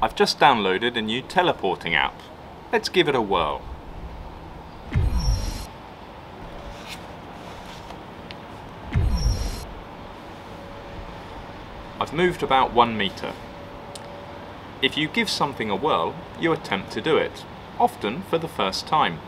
I've just downloaded a new teleporting app. Let's give it a whirl. I've moved about one metre. If you give something a whirl, you attempt to do it, often for the first time.